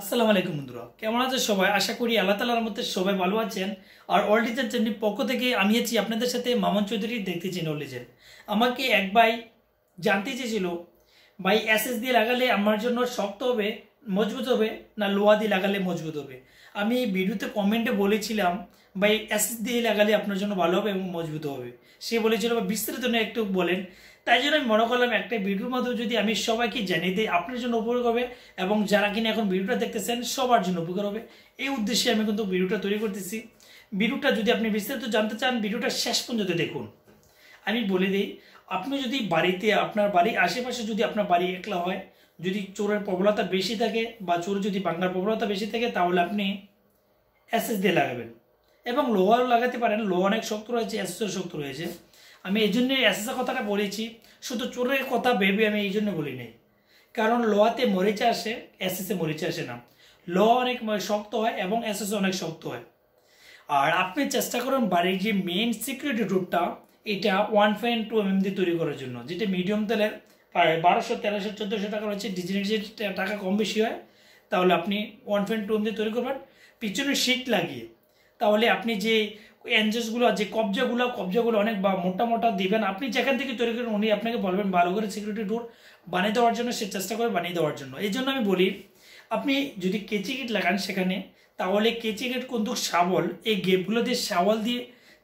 আসসালামু আলাইকুম বন্ধুরা। কেমন আছে সবাই? আশা করি আল্লাহ তালার মধ্যে সবাই ভালো আছেন। আর অল ডিজাইন চ্যানেলের পক্ষ থেকে আমি আছি আপনাদের সাথে মামন চৌধুরী, দেখতে চিনি অল্ড ডিজাইন আমাকে এক ভাই জানতে চেয়েছিল, ভাই এসএস দিয়ে লাগালে আমার জন্য শক্ত হবে, মজবুত হবে, না লোহা দিয়ে লাগালে মজবুত হবে? আমি ভিডিওতে কমেন্টে বলেছিলাম ভাই অ্যাসিড দিয়ে লাগালে আপনার জন্য ভালো হবে এবং মজবুত হবে। সে বলেছিল বা বিস্তারিত নিয়ে একটু বলেন। তাই জন্য আমি মনে করলাম, একটা ভিডিওর মাধ্যমে যদি আমি সবাইকে জানিয়ে দিই, আপনার জন্য উপকার হবে এবং যারা কিনা এখন ভিডিওটা দেখতেছেন, সবার জন্য উপকার হবে। এই উদ্দেশ্যে আমি কিন্তু ভিডিওটা তৈরি করতেছি। ভিডিওটা যদি আপনি বিস্তারিত জানতে চান ভিডিওটা শেষ পর্যন্ত দেখুন। আমি বলে দিই, আপনি যদি বাড়িতে, আপনার বাড়ির আশেপাশে যদি আপনার বাড়ি একলা হয়, যদি চোরের প্রবলতা বেশি থাকে বা চোর যদি বাংলার প্রবলতা বেশি থাকে, তাহলে আপনি এসএস দিয়ে লাগাবেন। এবং লোহাও লাগাতে পারেন। লোহা অনেক শক্ত রয়েছে এসএসও শক্ত রয়েছে। আমি এই জন্যই এসএসের কথাটা বলেছি, শুধু চোরের কথা ভেবে আমি এই জন্য বলি নাই কারণ লোহাতে মরিচা আসে এসএসে মরিচা আসে না। লোহা অনেক শক্ত হয় এবং এসএস অনেক শক্ত হয়। আর আপনি চেষ্টা করুন বাড়ির যে মেন সিকিউরিটি রুটটা এটা ওয়ান পয়েন্ট টু এম দিয়ে তৈরি করার জন্য, যেটা মিডিয়াম তেলের বারোশো, তেরোশো, চোদ্দোশো টাকা রয়েছে। যে টাকা কম বেশি হয়, তাহলে আপনি ওয়ান পয়েন্ট টু এম দিয়ে তৈরি করবেন। পিছনে শিট লাগিয়ে তাহলে আপনি যে এনজেসগুলো যে কবজাগুলো কবজাগুলো অনেক বা মোটা মোটা দিবেন, আপনি যেখান থেকে তৈরি করেন, উনি আপনাকে বলবেন ভালো করে সিকিউরিটি ডোর বানিয়ে দেওয়ার জন্য সে চেষ্টা করে বানিয়ে দেওয়ার জন্য। এই জন্য আমি বলি, আপনি যদি কেচি গেট লাগান সেখানে, তাহলে কেচি গেট কিন্তু শাবল, এই গেটগুলো দিয়ে শাবল দিয়ে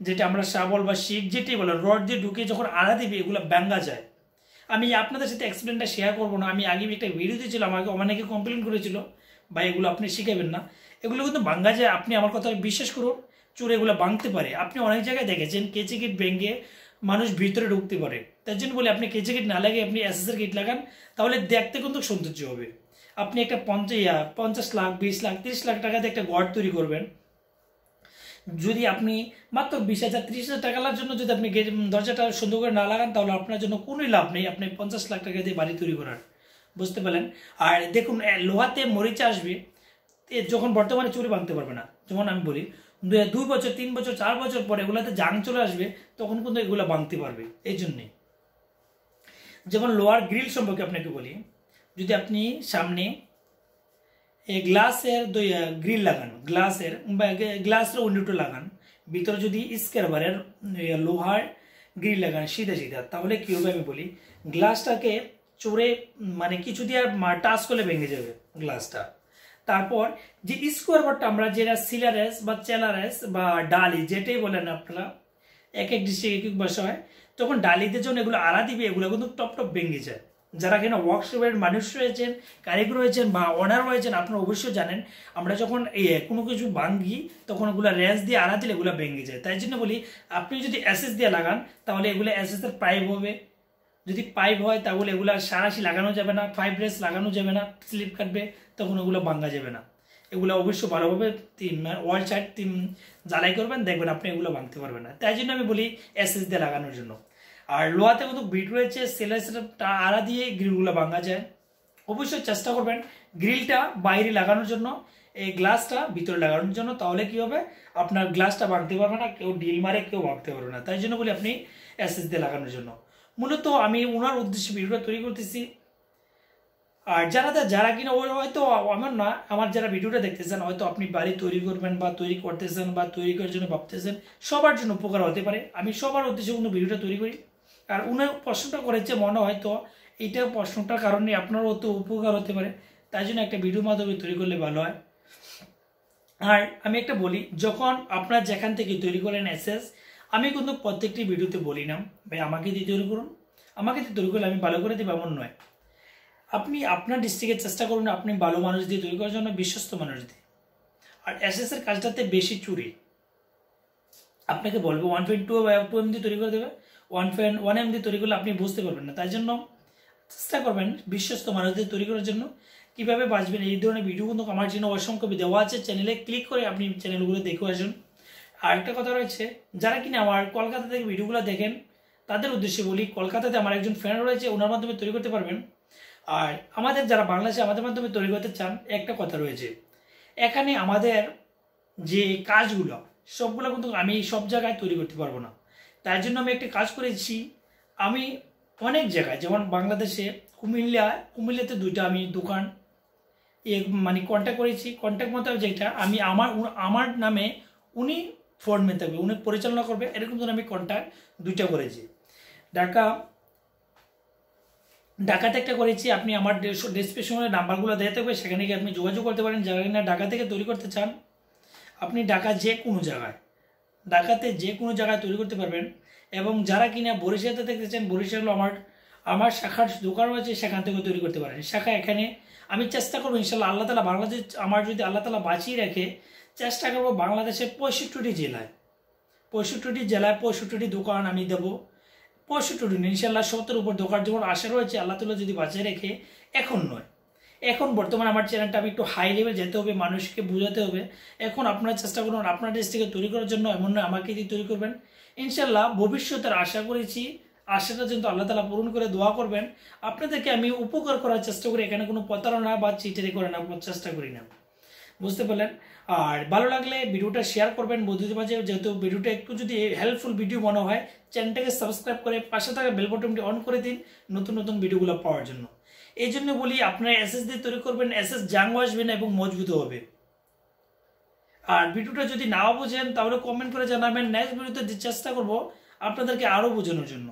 যেটা আমরা শাবল বা শিট যেটাই বলে রড দিয়ে ঢুকে যখন আড়া দিবে, এগুলো ব্যাঙ্গা যায়। আমি আপনাদের সাথে এক্সপ্লেনটা শেয়ার করব না, আমি আগে একটা ভিডিও দিয়েছিলাম, আমাকে অনেকে কমপ্লেন করেছিল। বা এগুলো আপনি শিখাবেন না, এগুলো কিন্তু ভাঙ্গা যায়। আপনি আমার কথা বিশ্বাস করুন, চোর এগুলো ভাঙতে পারে। আপনি অনেক জায়গায় দেখেছেন, কেচি গেট ভেঙে মানুষ ভিতরে ঢুকতে পারে। তার জন্য বলে, আপনি কেচি গেট না লাগে আপনি এসএসের গেট লাগান, তাহলে দেখতে কিন্তু সৌন্দর্য হবে। আপনি একটা পঞ্চাশ পঞ্চাশ লাখ, বিশ লাখ, তিরিশ লাখ টাকাতে একটা গড় তৈরি করবেন। যদি আপনি মাত্র বিশ হাজার, ত্রিশ হাজার টাকার জন্য যদি আপনি দরজাটা সুন্দর করে না লাগান, তাহলে আপনার জন্য কোনোই লাভ নেই। আপনি পঞ্চাশ লাখ টাকা দিয়ে বাড়ি তৈরি করার। বুঝতে পারলেন? আর দেখুন লোহাতে মরিচা আসবে যখন বর্তমানে চুরি ভাঙতে পারবে না। যেমন আমি বলি দুই বছর, তিন বছর, চার বছর পরে এগুলাতে জাং চলে আসবে, তখন কিন্তু এগুলো ভাঙতে পারবে। এই জন্যে। যেমন লোয়ার গ্রিল সম্পর্কে আপনাকে বলি, যদি আপনি সামনে গ্লাসের দুই গ্রিল লাগান, গ্লাসের গ্লাসের উইন্ডোটা লাগান, ভিতরে যদি স্কেরবারের লোহার গ্রিল লাগান, সিধা সিধা, তাহলে কি হবে আমি বলি, গ্লাসটাকে চোরে মানে কিছু দিয়ে টাচ করলে ভেঙে যাবে গ্লাসটা তারপর যে স্কোয়ার বোর্ডটা আমরা যেটা সিলারেস বা চেলারেস বা ডালি, যেটাই বলেন আপনারা, এক এক ডিস্ট্রিক্ট এক এক ভাষা হয় তখন ডালিতে যখন এগুলো আড়া দিবে, এগুলো কিন্তু টপ টপ ভেঙে যায়। যারা কিনা ওয়ার্কশপের মানুষ রয়েছেন কারিগর রয়েছেন বা অনার রয়েছেন, আপনারা অবশ্যই জানেন, আমরা যখন এই কোনো কিছু ভাঙ্গি, তখন ওগুলো র্যাস দিয়ে আড়া দিলে এগুলো ভেঙে যায়। তাই জন্য বলি, আপনি যদি অ্যাসেস দিয়ে লাগান, তাহলে এগুলো অ্যাসেসের পাইপ হবে। যদি পাইপ হয় তাহলে এগুলো সারাশি লাগানো যাবে না ফাইভ রেস লাগানো যাবে না, স্লিপ কাটবে, তখন ওগুলো ভাঙ্গা যাবে না। এগুলো অবশ্যই ভালোভাবে তিন, ওয়াল সাইড তিন জ্বালাই করবেন, দেখবেন আপনি এগুলো ভাঙতে পারবেন না। তাই জন্য আমি বলি এসএস দিয়ে লাগানোর জন্য। আর লোহাতে কিন্তু বিট রয়েছে সেলাইসটা আড়া দিয়ে গ্রিলগুলো ভাঙা যায়। অবশ্যই চেষ্টা করবেন গ্রিলটা বাইরে লাগানোর জন্য, এই গ্লাসটা ভিতরে লাগানোর জন্য, তাহলে কি হবে? আপনার গ্লাসটা ভাঙতে পারবে না, কেউ ডিল মারে, কেউ ভাঙতে পারবে না। তাই জন্য বলি আপনি এসএস দিয়ে লাগানোর জন্য। মূলত আমি ওনার উদ্দেশ্যে ভিডিওটা তৈরি করতেছি। আর যারা যারা কিনা ওই হয়তো আমার না, আমার যারা ভিডিওটা দেখতেছেন, হয়তো আপনি বাড়ি তৈরি করবেন বা তৈরি করতেছেন বা তৈরি করার জন্য ভাবতেছেন, সবার জন্য উপকার হতে পারে। আমি সবার উদ্দেশ্যে কোনো ভিডিওটা তৈরি করি। আর উনি প্রশ্নটা করেছে মনে হয়তো এইটা প্রশ্নটার কারণে আপনারও তো উপকার হতে পারে, তাই জন্য একটা ভিডিও মাধ্যমে তৈরি করলে ভালো হয়। আর আমি একটা বলি, যখন আপনার যেখান থেকে তৈরি করেন এসএস আমি কিন্তু প্রত্যেকটি ভিডিওতে বলি না, ভাই, আমাকে দিয়ে তৈরি করুন। আমাকে দিয়ে তৈরি করলে আমি ভালো করে দেবো, এমন নয়। আপনি আপনার ডিস্ট্রিক্টের চেষ্টা করুন, আপনি ভালো মানুষ দিয়ে তৈরি করার জন্য, বিশ্বস্ত মানুষ দিয়ে। আর এস এর কাজটাতে বেশি চুরি। আপনাকে বলব one point two two M দিয়ে তৈরি করে দেবে। ওয়ান পয়েন্ট ওয়ান এম দিয়ে তৈরি করলে আপনি বুঝতে পারবেন না। তাই জন্য চেষ্টা করবেন বিশ্বস্ত মানুষ দিয়ে তৈরি করার জন্য। কীভাবে বাঁচবেন এই ধরনের ভিডিও কিন্তু আমার জন্য অসংখ্য দেওয়া আছে। চ্যানেলে ক্লিক করে আপনি চ্যানেলগুলো দেখে আসুন। আর একটা কথা রয়েছে, যারা কিনা আমার কলকাতা থেকে ভিডিওগুলো দেখেন, তাদের উদ্দেশ্যে বলি, কলকাতাতে আমার একজন ফ্রেন্ড রয়েছে, ওনার মাধ্যমে তৈরি করতে পারবেন। আর আমাদের যারা বাংলাদেশে আমাদের মাধ্যমে তৈরি করতে চান, একটা কথা রয়েছে, এখানে আমাদের যে কাজগুলো, সবগুলো কিন্তু আমি সব জায়গায় তৈরি করতে পারব না। তার জন্য আমি একটা কাজ করেছি, আমি অনেক জায়গায়, যেমন বাংলাদেশে, কুমিল্লা, কুমিল্লাতে দুইটা আমি দোকান মানে কন্ট্যাক্ট করেছি। কন্ট্যাক্ট মতো যেটা, আমি আমার আমার নামে উনি ফর্মে থাকবে উনি পরিচালনা করবে, এরকম ধরনের আমি কন্ট্যাক্ট দুইটা করেছি। ঢাকা ঢাকাতে একটা করেছি, আপনি আমার ডিসক্রিপশনের নাম্বারগুলো দেওয়া থাকবে, সেখানে গিয়ে আপনি যোগাযোগ করতে পারেন। যারা কিনা ঢাকা থেকে তৈরি করতে চান, আপনি ঢাকা যে কোনো জায়গায় ঢাকাতে যে কোনো জায়গায় তৈরি করতে পারবেন। এবং যারা কিনা বরিশালতে দেখতে চান, বরিশাল আমার আমার শাখার দোকান রয়েছে, সেখান থেকে তৈরি করতে পারেন। শাখা এখানে, আমি চেষ্টা করব ইনশাল্লাহ আল্লাহ তালা বাংলাদেশ, আমার যদি আল্লাহ তালা বাঁচিয়ে রাখে, চেষ্টা করব বাংলাদেশের পঁয়ষট্টিটি জেলায়। পঁয়ষট্টিটি জেলায় পঁয়ষট্টিটি দোকান আমি দেবো। পঁয়ষট্টি ইনশাল্লাহ সত্তর উপর দোকান যেমন আশা রয়েছে, আল্লাহ তালা যদি বাঁচিয়ে রেখে, এখন নয়। এখন বর্তমানে আমার চ্যানেলটা আমি একটু হাই লেভেল যেতে হবে, মানুষকে বোঝাতে হবে। এখন আপনারা চেষ্টা করুন আপনার দেশ থেকে তৈরি করার জন্য এমন নয়, আমাকে দিয়ে তৈরি করবেন। ইনশাল্লাহ ভবিষ্যতের আশা করেছি আশাটা কিন্তু আল্লাহ তালা পূরণ করে দোয়া করবেন, আপনাদেরকে আমি উপকার করার চেষ্টা করি, এখানে কোনো প্রতারণা বা চিটারি করে না চেষ্টা করি না। বুঝতে পারলেন? আর ভালো লাগলে ভিডিওটা শেয়ার করবেন, বন্ধুদের মাঝে যেহেতু ভিডিওটা একটু যদি হেল্পফুল ভিডিও মনে হয় চ্যানেলটাকে সাবস্ক্রাইব করে পাশে থাকা বেল বটনটি অন করে দিন নতুন নতুন ভিডিওগুলো পাওয়ার জন্য। এই জন্য বলি, আপনারা এসএস দিয়ে তৈরি করবেন এসএস জাং আসবেন এবং মজবুত হবে। আর ভিডিওটা যদি নাও বোঝেন, তাহলে কমেন্ট করে জানাবেন। নেক্সট ভিডিওতে চেষ্টা করব, আপনাদেরকে আরও বোঝানোর জন্য।